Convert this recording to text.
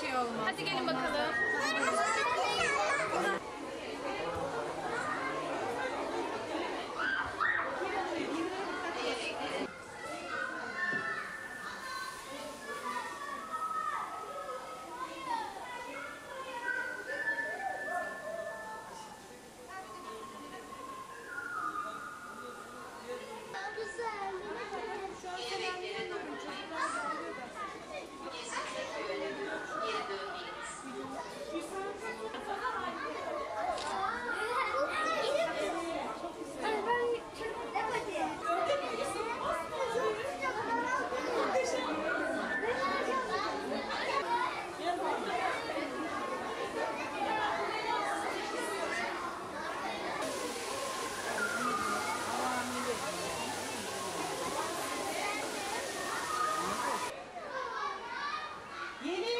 şey olmaz. Hadi gelin bakalım. Yeni